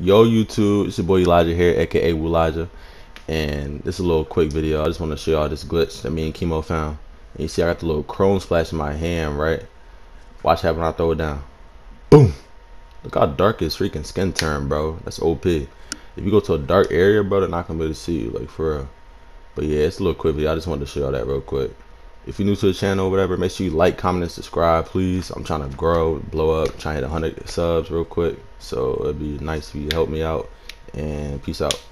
Yo YouTube, it's your boy Elijah here, aka Elijah, and this is a little quick video. I just want to show y'all this glitch that me and Chemo found. And you see I got the little chrome splash in my hand, right? Watch happen when I throw it down. Boom! Look how dark his freaking skin turned, bro. That's OP. If you go to a dark area, bro, they're not gonna be able to see you, like for real. But yeah, it's a little quick video. I just wanted to show y'all that real quick. If you're new to the channel whatever, make sure you like, comment, and subscribe, please. I'm trying to grow, blow up, trying to hit 100 subs real quick. So it'd be nice if you help me out. And peace out.